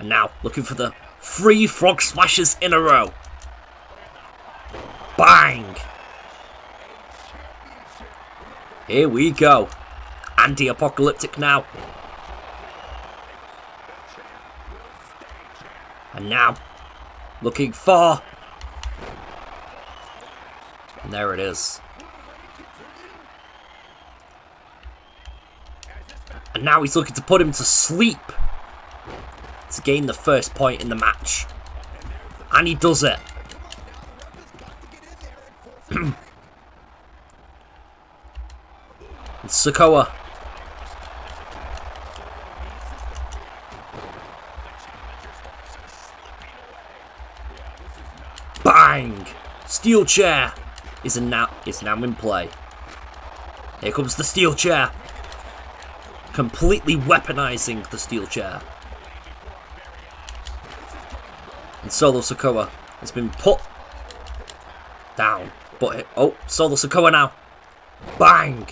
And now, looking for the three frog splashes in a row. Bang! Here we go. Andy Apocalyptic now. And now, looking for... And there it is. And now he's looking to put him to sleep to gain the first point in the match. And he does it. and Sikoa. Bang! Steel chair is now is now in play. Here comes the steel chair. Completely weaponizing the steel chair. And Solo Sikoa has been put down. But, oh, Solo Sikoa now. Bang!